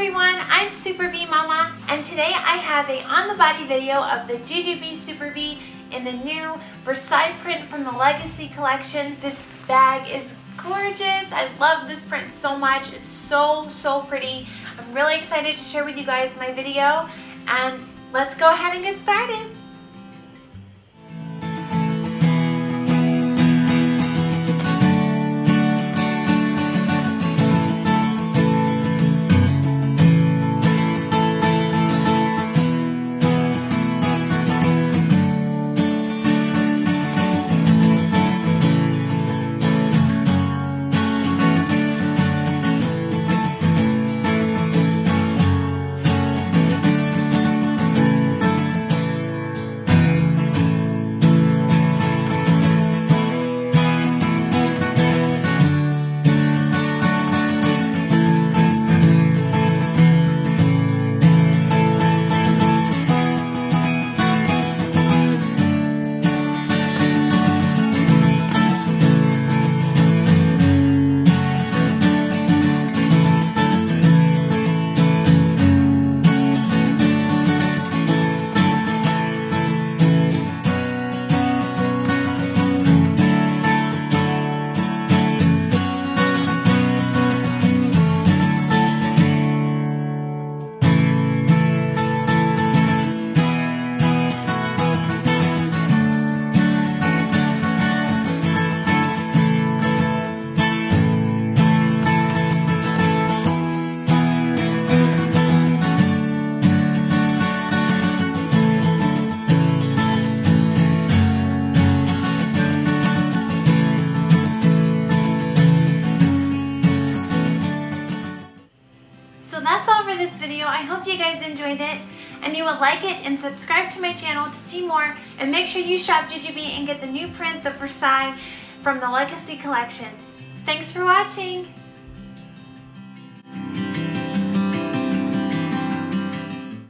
I'm Super Be Mama and today I have a on the body video of the Ju-Ju-Be Super Be in the new Versailles print from the Legacy collection. This bag is gorgeous. I love this print so much. It's so, so pretty. I'm really excited to share with you guys my video and let's go ahead and get started. That's all for this video. I hope you guys enjoyed it and you will like it and subscribe to my channel to see more and make sure you shop Ju-Ju-Be and get the new print, the Versailles, from the Legacy collection. Thanks for watching!